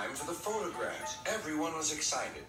time for the photographs. Everyone was excited.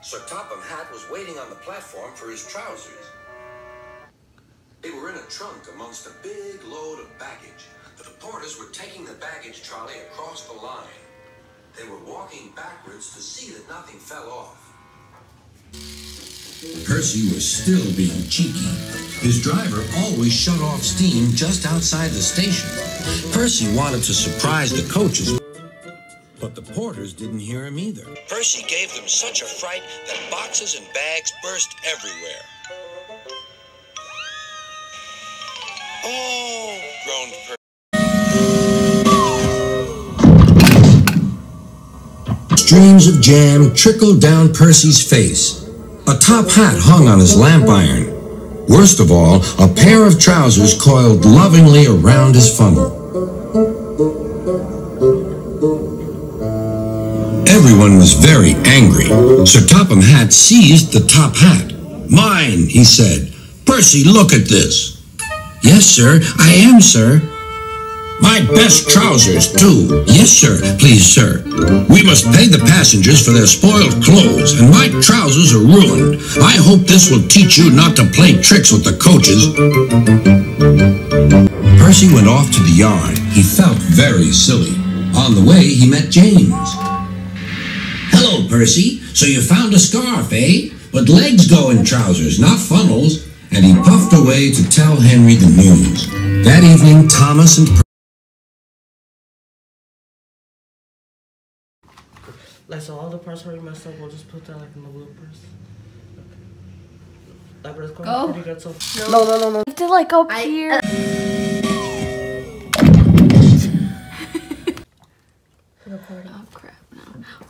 Sir Topham Hatt was waiting on the platform for his trousers. They were in a trunk amongst a big load of baggage. The porters were taking the baggage trolley across the line. They were walking backwards to see that nothing fell off. Percy was still being cheeky. His driver always shut off steam just outside the station. Percy wanted to surprise the coaches but the porters didn't hear him either. Percy gave them such a fright that boxes and bags burst everywhere. Oh, groaned Percy. Streams of jam trickled down Percy's face. A top hat hung on his lamp iron. Worst of all, a pair of trousers coiled lovingly around his funnel. Everyone was very angry. Sir Topham Hatt seized the top hat. Mine, he said. Percy, look at this. Yes, sir. I am, sir. My best trousers, too. Yes, sir. Please, sir. We must pay the passengers for their spoiled clothes, and my trousers are ruined. I hope this will teach you not to play tricks with the coaches. Percy went off to the yard. He felt very silly. On the way, he met James. Hello, Percy. So you found a scarf, eh? But legs go in trousers, not funnels. And he puffed away to tell Henry the news. That evening, Thomas and Percy. Like, so all the parts where you messed up, we'll just put that like in the bloopers. Like, but it's going Go. pretty good so No, no, no, no. To like up I- here. Recording.